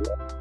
you.